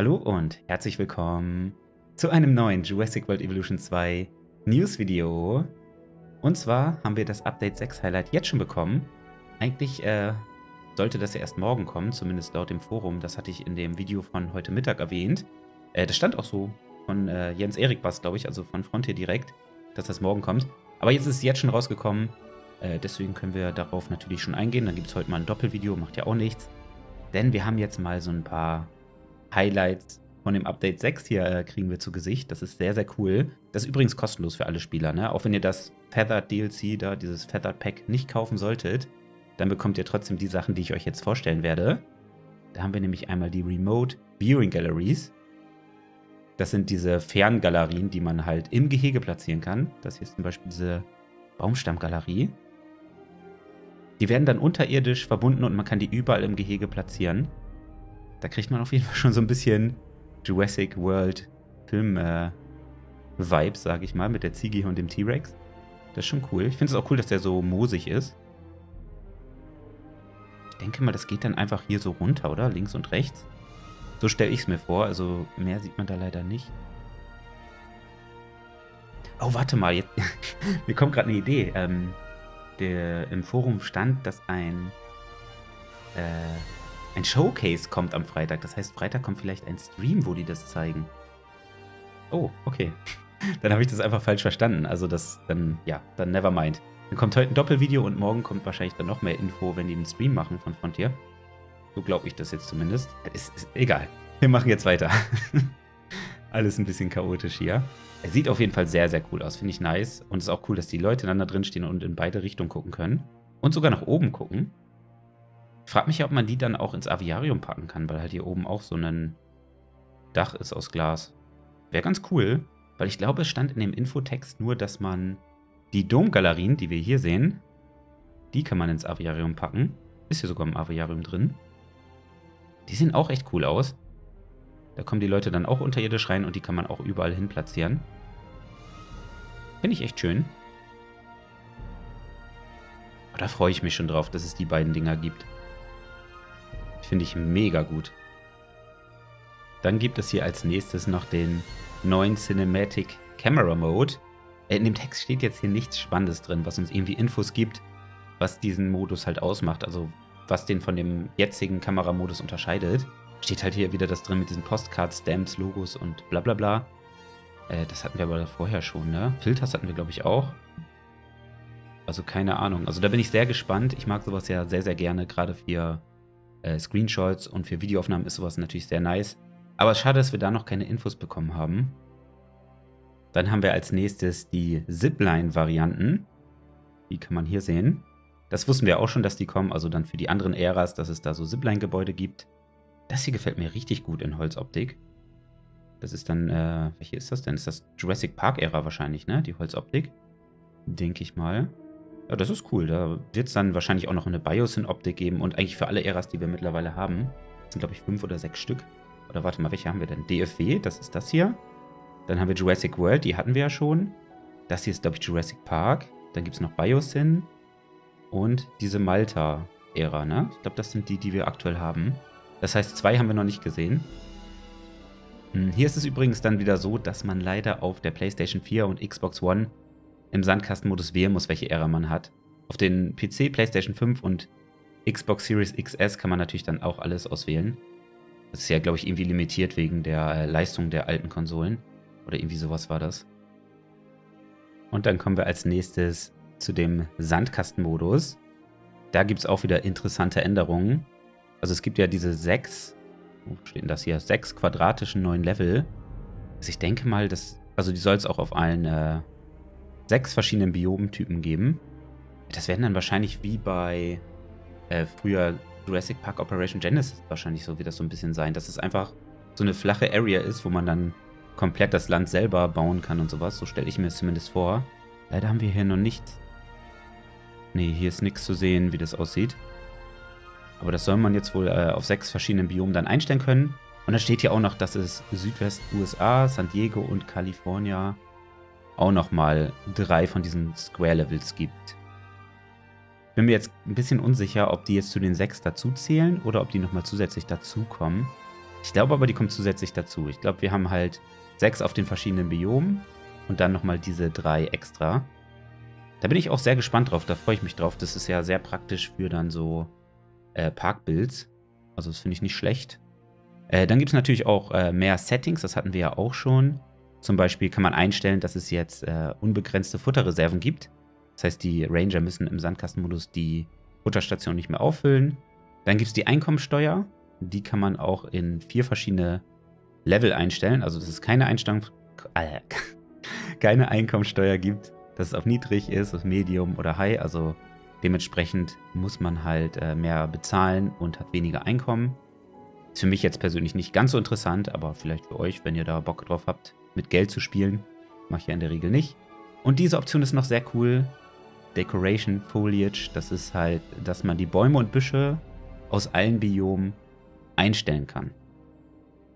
Hallo und herzlich willkommen zu einem neuen Jurassic World Evolution 2 News Video. Und zwar haben wir das Update 6 Highlight jetzt schon bekommen. Eigentlich äh, sollte das ja erst morgen kommen, zumindest laut dem Forum. Das hatte ich in dem Video von heute Mittag erwähnt. Äh, das stand auch so von äh, Jens Erik was, glaube ich, also von Frontier direkt, dass das morgen kommt. Aber jetzt ist es jetzt schon rausgekommen. Äh, deswegen können wir darauf natürlich schon eingehen. Dann gibt es heute mal ein Doppelvideo, macht ja auch nichts. Denn wir haben jetzt mal so ein paar Highlights von dem Update 6 hier äh, kriegen wir zu Gesicht. Das ist sehr, sehr cool. Das ist übrigens kostenlos für alle Spieler, ne? Auch wenn ihr das Feathered DLC da, dieses Feathered Pack nicht kaufen solltet, dann bekommt ihr trotzdem die Sachen, die ich euch jetzt vorstellen werde. Da haben wir nämlich einmal die Remote Viewing Galleries. Das sind diese Ferngalerien, die man halt im Gehege platzieren kann. Das hier ist zum Beispiel diese Baumstammgalerie. Die werden dann unterirdisch verbunden und man kann die überall im Gehege platzieren. Da kriegt man auf jeden Fall schon so ein bisschen Jurassic World Film-Vibes, äh, sage ich mal, mit der Ziege und dem T-Rex. Das ist schon cool. Ich finde es auch cool, dass der so moosig ist. Ich denke mal, das geht dann einfach hier so runter, oder? Links und rechts. So stelle ich es mir vor. Also mehr sieht man da leider nicht. Oh, warte mal. Jetzt, mir kommt gerade eine Idee. Ähm, der, Im Forum stand, dass ein, äh, ein Showcase kommt am Freitag. Das heißt, Freitag kommt vielleicht ein Stream, wo die das zeigen. Oh, okay. Dann habe ich das einfach falsch verstanden. Also das, dann, ja, dann never mind. Dann kommt heute ein Doppelvideo und morgen kommt wahrscheinlich dann noch mehr Info, wenn die einen Stream machen von Frontier. So glaube ich das jetzt zumindest. Ist, ist egal. Wir machen jetzt weiter. Alles ein bisschen chaotisch hier. Er sieht auf jeden Fall sehr, sehr cool aus. Finde ich nice. Und es ist auch cool, dass die Leute dann da drin und in beide Richtungen gucken können. Und sogar nach oben gucken. Ich frage mich, ob man die dann auch ins Aviarium packen kann, weil halt hier oben auch so ein Dach ist aus Glas. Wäre ganz cool, weil ich glaube, es stand in dem Infotext nur, dass man die Domgalerien, die wir hier sehen, die kann man ins Aviarium packen. Ist hier sogar im Aviarium drin. Die sehen auch echt cool aus. Da kommen die Leute dann auch unterirdisch rein und die kann man auch überall hin platzieren. Finde ich echt schön. Da freue ich mich schon drauf, dass es die beiden Dinger gibt. Finde ich mega gut. Dann gibt es hier als nächstes noch den neuen Cinematic Camera Mode. Äh, in dem Text steht jetzt hier nichts Spannendes drin, was uns irgendwie Infos gibt, was diesen Modus halt ausmacht. Also was den von dem jetzigen Kameramodus unterscheidet. Steht halt hier wieder das drin mit diesen Postcards, Stamps, Logos und bla bla bla. Äh, das hatten wir aber vorher schon, ne? Filters hatten wir, glaube ich, auch. Also keine Ahnung. Also da bin ich sehr gespannt. Ich mag sowas ja sehr, sehr gerne. Gerade für äh, Screenshots und für Videoaufnahmen ist sowas natürlich sehr nice. Aber schade, dass wir da noch keine Infos bekommen haben. Dann haben wir als nächstes die Zipline-Varianten. Die kann man hier sehen. Das wussten wir auch schon, dass die kommen. Also dann für die anderen Äras, dass es da so Zipline-Gebäude gibt. Das hier gefällt mir richtig gut in Holzoptik. Das ist dann, äh, welche ist das denn? Ist das Jurassic Park-Ära wahrscheinlich, ne? Die Holzoptik. Denke ich mal. Ja, das ist cool. Da wird es dann wahrscheinlich auch noch eine Biosyn-Optik geben und eigentlich für alle Äras, die wir mittlerweile haben. Das sind, glaube ich, fünf oder sechs Stück. Oder warte mal, welche haben wir denn? DFW, das ist das hier. Dann haben wir Jurassic World, die hatten wir ja schon. Das hier ist, glaube ich, Jurassic Park. Dann gibt es noch Biosyn. Und diese Malta-Ära, ne? Ich glaube, das sind die, die wir aktuell haben. Das heißt, zwei haben wir noch nicht gesehen. Hm, hier ist es übrigens dann wieder so, dass man leider auf der PlayStation 4 und Xbox One im Sandkastenmodus wählen muss, welche Ära man hat. Auf den PC, PlayStation 5 und Xbox Series XS kann man natürlich dann auch alles auswählen. Das ist ja, glaube ich, irgendwie limitiert wegen der äh, Leistung der alten Konsolen. Oder irgendwie sowas war das. Und dann kommen wir als nächstes zu dem Sandkastenmodus. Da gibt es auch wieder interessante Änderungen. Also es gibt ja diese sechs, wo steht denn das hier, sechs quadratischen neuen Level. Also ich denke mal, dass, also die soll es auch auf allen äh, sechs verschiedenen Biomentypen geben. Das werden dann wahrscheinlich wie bei äh, früher Jurassic Park Operation Genesis wahrscheinlich so, wie das so ein bisschen sein, dass es einfach so eine flache Area ist, wo man dann komplett das Land selber bauen kann und sowas. So stelle ich mir es zumindest vor. Leider haben wir hier noch nichts. Nee, hier ist nichts zu sehen, wie das aussieht. Aber das soll man jetzt wohl äh, auf sechs verschiedenen Biomen dann einstellen können. Und da steht hier auch noch, dass es Südwest-USA, San Diego und Kalifornien auch nochmal drei von diesen Square-Levels gibt. Bin mir jetzt ein bisschen unsicher, ob die jetzt zu den sechs dazu zählen oder ob die nochmal zusätzlich dazukommen. Ich glaube aber, die kommt zusätzlich dazu. Ich glaube, wir haben halt sechs auf den verschiedenen Biomen und dann nochmal diese drei extra. Da bin ich auch sehr gespannt drauf. Da freue ich mich drauf. Das ist ja sehr praktisch für dann so äh, Parkbuilds. Also das finde ich nicht schlecht. Äh, dann gibt es natürlich auch äh, mehr Settings. Das hatten wir ja auch schon. Zum Beispiel kann man einstellen, dass es jetzt äh, unbegrenzte Futterreserven gibt. Das heißt, die Ranger müssen im Sandkastenmodus die Futterstation nicht mehr auffüllen. Dann gibt es die Einkommensteuer. Die kann man auch in vier verschiedene Level einstellen. Also, dass es keine Einstellung, äh, keine Einkommensteuer gibt, dass es auf niedrig ist, auf Medium oder High. Also dementsprechend muss man halt äh, mehr bezahlen und hat weniger Einkommen. Ist für mich jetzt persönlich nicht ganz so interessant, aber vielleicht für euch, wenn ihr da Bock drauf habt, mit Geld zu spielen. Mache ich ja in der Regel nicht. Und diese Option ist noch sehr cool. Decoration Foliage, das ist halt, dass man die Bäume und Büsche aus allen Biomen einstellen kann.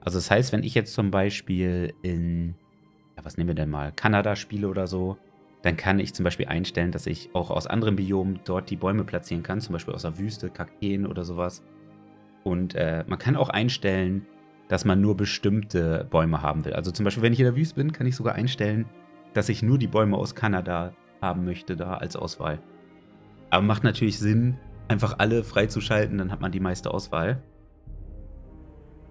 Also das heißt, wenn ich jetzt zum Beispiel in, ja, was nehmen wir denn mal, Kanada spiele oder so, dann kann ich zum Beispiel einstellen, dass ich auch aus anderen Biomen dort die Bäume platzieren kann, zum Beispiel aus der Wüste, Kakteen oder sowas. Und äh, man kann auch einstellen, dass man nur bestimmte Bäume haben will. Also zum Beispiel, wenn ich in der Wüste bin, kann ich sogar einstellen, dass ich nur die Bäume aus Kanada haben möchte da als Auswahl. Aber macht natürlich Sinn, einfach alle freizuschalten, dann hat man die meiste Auswahl.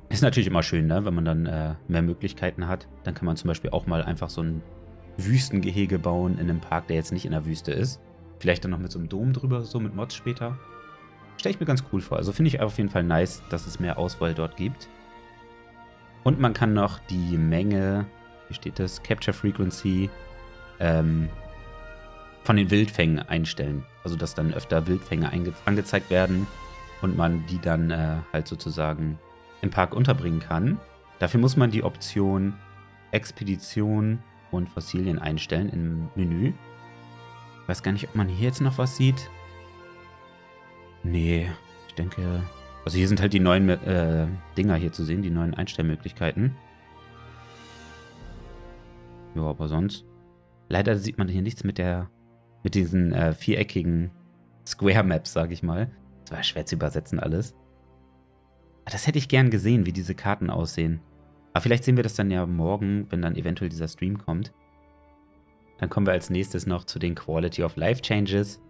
Ist natürlich immer schön, ne? wenn man dann äh, mehr Möglichkeiten hat. Dann kann man zum Beispiel auch mal einfach so ein Wüstengehege bauen in einem Park, der jetzt nicht in der Wüste ist. Vielleicht dann noch mit so einem Dom drüber, so mit Mods später. Stelle ich mir ganz cool vor. Also finde ich auf jeden Fall nice, dass es mehr Auswahl dort gibt. Und man kann noch die Menge, wie steht das, Capture Frequency, ähm, von den Wildfängen einstellen. Also dass dann öfter Wildfänge angezeigt werden und man die dann äh, halt sozusagen im Park unterbringen kann. Dafür muss man die Option Expedition und Fossilien einstellen im Menü. Ich weiß gar nicht, ob man hier jetzt noch was sieht. Nee, ich denke... Also hier sind halt die neuen äh, Dinger hier zu sehen, die neuen Einstellmöglichkeiten. Ja, aber sonst... Leider sieht man hier nichts mit der... mit diesen äh, viereckigen Square Maps, sag ich mal. Das war schwer zu übersetzen alles. Aber das hätte ich gern gesehen, wie diese Karten aussehen. Aber vielleicht sehen wir das dann ja morgen, wenn dann eventuell dieser Stream kommt. Dann kommen wir als nächstes noch zu den Quality of Life Changes.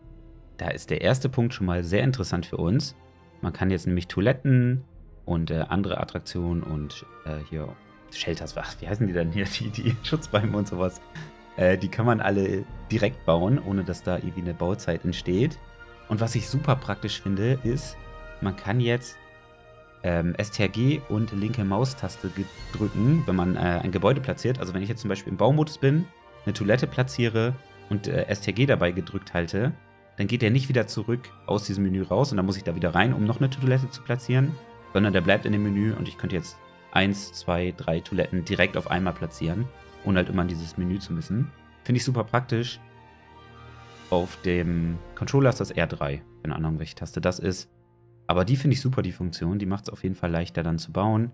Da ist der erste Punkt schon mal sehr interessant für uns. Man kann jetzt nämlich Toiletten und äh, andere Attraktionen und äh, hier Shelters, ach, wie heißen die denn hier, die, die Schutzbäume und sowas. Äh, die kann man alle direkt bauen, ohne dass da irgendwie eine Bauzeit entsteht. Und was ich super praktisch finde, ist, man kann jetzt ähm, STRG und linke Maustaste drücken, wenn man äh, ein Gebäude platziert. Also wenn ich jetzt zum Beispiel im Baumodus bin, eine Toilette platziere und äh, STRG dabei gedrückt halte, dann geht der nicht wieder zurück aus diesem Menü raus und dann muss ich da wieder rein, um noch eine Toilette zu platzieren, sondern der bleibt in dem Menü und ich könnte jetzt eins, zwei, drei Toiletten direkt auf einmal platzieren, ohne halt immer in dieses Menü zu müssen. Finde ich super praktisch. Auf dem Controller ist das R3, keine Ahnung, welche Taste das ist. Aber die finde ich super, die Funktion. Die macht es auf jeden Fall leichter dann zu bauen.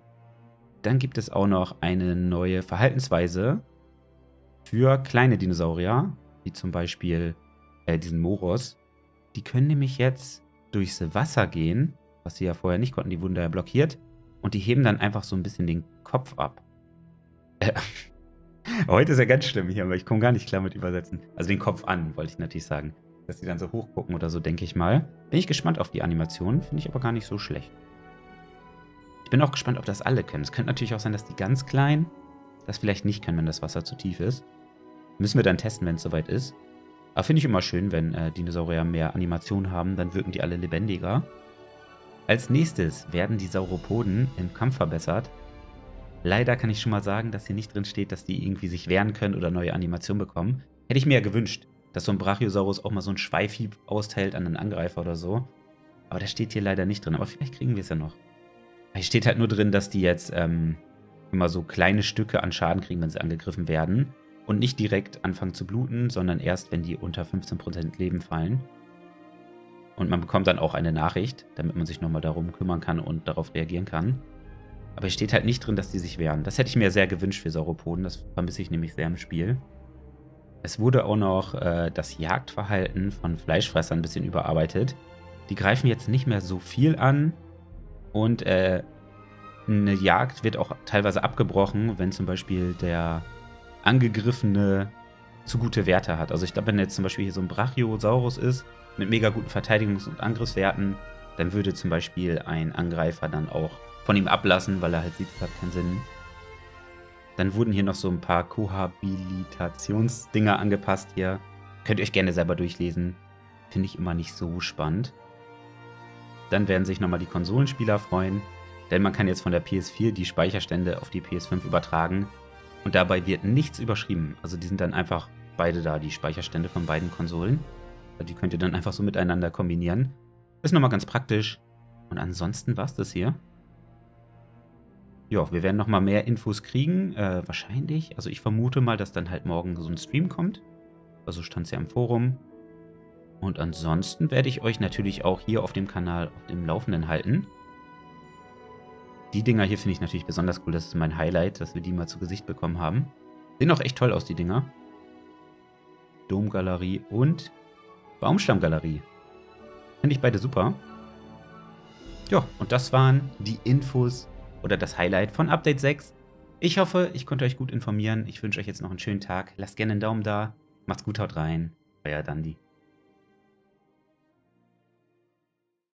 Dann gibt es auch noch eine neue Verhaltensweise für kleine Dinosaurier, wie zum Beispiel äh, diesen Moros. Die können nämlich jetzt durchs Wasser gehen, was sie ja vorher nicht konnten, die wurden da ja blockiert. Und die heben dann einfach so ein bisschen den Kopf ab. Äh, heute ist ja ganz schlimm hier, aber ich komme gar nicht klar mit übersetzen. Also den Kopf an, wollte ich natürlich sagen dass die dann so hochgucken oder so, denke ich mal. Bin ich gespannt auf die Animation, finde ich aber gar nicht so schlecht. Ich bin auch gespannt, ob das alle können. Es könnte natürlich auch sein, dass die ganz kleinen das vielleicht nicht können, wenn das Wasser zu tief ist. Müssen wir dann testen, wenn es soweit ist. Aber finde ich immer schön, wenn äh, Dinosaurier mehr Animation haben, dann wirken die alle lebendiger. Als nächstes werden die Sauropoden im Kampf verbessert. Leider kann ich schon mal sagen, dass hier nicht drin steht, dass die irgendwie sich wehren können oder neue Animationen bekommen. Hätte ich mir ja gewünscht dass so ein Brachiosaurus auch mal so ein Schweifhieb austeilt an einen Angreifer oder so. Aber das steht hier leider nicht drin. Aber vielleicht kriegen wir es ja noch. Hier steht halt nur drin, dass die jetzt ähm, immer so kleine Stücke an Schaden kriegen, wenn sie angegriffen werden. Und nicht direkt anfangen zu bluten, sondern erst, wenn die unter 15% Leben fallen. Und man bekommt dann auch eine Nachricht, damit man sich nochmal darum kümmern kann und darauf reagieren kann. Aber hier steht halt nicht drin, dass die sich wehren. Das hätte ich mir sehr gewünscht für Sauropoden. Das vermisse ich nämlich sehr im Spiel. Es wurde auch noch äh, das Jagdverhalten von Fleischfressern ein bisschen überarbeitet. Die greifen jetzt nicht mehr so viel an und äh, eine Jagd wird auch teilweise abgebrochen, wenn zum Beispiel der Angegriffene zu gute Werte hat. Also ich glaube, wenn jetzt zum Beispiel hier so ein Brachiosaurus ist, mit mega guten Verteidigungs- und Angriffswerten, dann würde zum Beispiel ein Angreifer dann auch von ihm ablassen, weil er halt sieht, es hat keinen Sinn. Dann wurden hier noch so ein paar Kohabilitationsdinger angepasst hier. Könnt ihr euch gerne selber durchlesen. Finde ich immer nicht so spannend. Dann werden sich nochmal die Konsolenspieler freuen, denn man kann jetzt von der PS4 die Speicherstände auf die PS5 übertragen und dabei wird nichts überschrieben. Also die sind dann einfach beide da, die Speicherstände von beiden Konsolen. Die könnt ihr dann einfach so miteinander kombinieren. Ist nochmal ganz praktisch. Und ansonsten war es das hier. Ja, wir werden nochmal mehr Infos kriegen. Äh, wahrscheinlich. Also ich vermute mal, dass dann halt morgen so ein Stream kommt. Also stand es ja im Forum. Und ansonsten werde ich euch natürlich auch hier auf dem Kanal auf dem Laufenden halten. Die Dinger hier finde ich natürlich besonders cool. Das ist mein Highlight, dass wir die mal zu Gesicht bekommen haben. Sehen auch echt toll aus, die Dinger. Domgalerie und Baumstammgalerie. Finde ich beide super. Ja, und das waren die Infos oder das Highlight von Update 6. Ich hoffe, ich konnte euch gut informieren. Ich wünsche euch jetzt noch einen schönen Tag. Lasst gerne einen Daumen da. Macht's gut, haut rein. Euer Dandy.